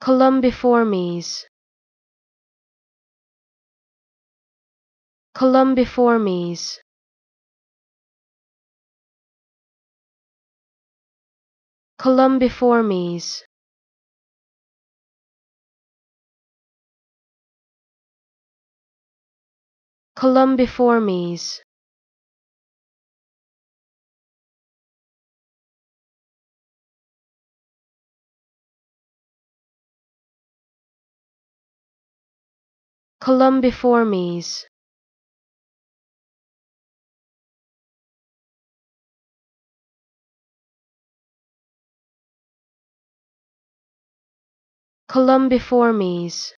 Columbiformes Columbiformes Columbiformes Columbiformes Columbiformes Columbiformes